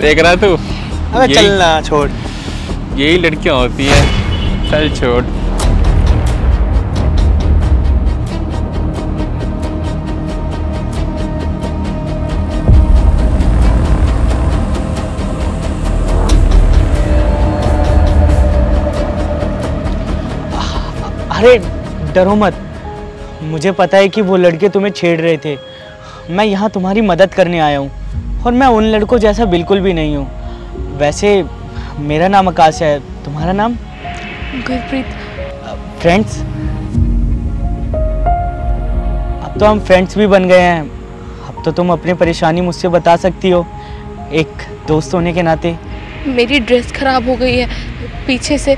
देख रहा तू? अबे चलना छोड़। यही लड़कियाँ होती है। चल छोड़। अरे डरो मत। मुझे पता है कि वो लड़के तुम्हें छेड़ रहे थे। मैं यहाँ तुम्हारी मदद करने आया हूँ। और मैं उन लड़कों जैसा बिल्कुल भी नहीं हूँ। वैसे मेरा नाम आकाश है तुम्हारा नाम? गुरप्रीत। फ्रेंड्स? अब तो हम फ्रेंड्स भी बन गए हैं। अब तो तुम अपनी परेशानी मुझसे बता सकती हो एक दोस्त होने के नाते। मेरी ड्रेस खराब हो गई है पीछे से